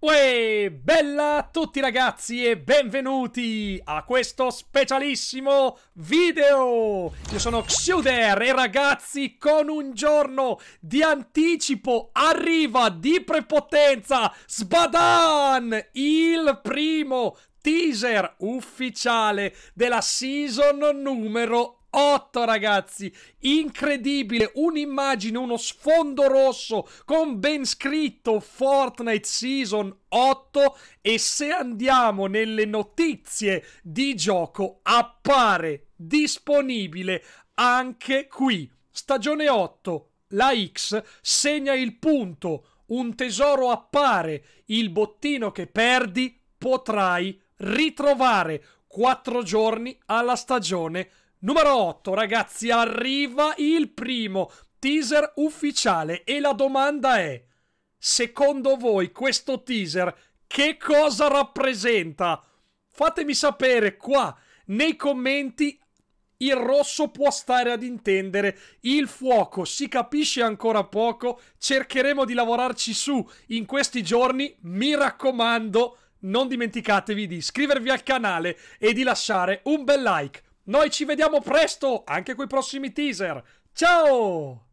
Uè, bella a tutti ragazzi e benvenuti a questo specialissimo video! Io sono Xuder e ragazzi con un giorno di anticipo arriva di prepotenza Sbadan, il primo teaser ufficiale della season numero 8 ragazzi, incredibile, un'immagine, uno sfondo rosso con ben scritto Fortnite Season 8 e se andiamo nelle notizie di gioco appare disponibile anche qui. Stagione 8, la X segna il punto, un tesoro appare, il bottino che perdi potrai ritrovare. 4 giorni alla stagione Numero 8, ragazzi, arriva il primo teaser ufficiale e la domanda è: secondo voi questo teaser che cosa rappresenta? Fatemi sapere qua nei commenti. Il rosso può stare ad intendere, il fuoco si capisce ancora poco, cercheremo di lavorarci su in questi giorni, mi raccomando, non dimenticatevi di iscrivervi al canale e di lasciare un bel like. Noi ci vediamo presto, anche coi prossimi teaser. Ciao!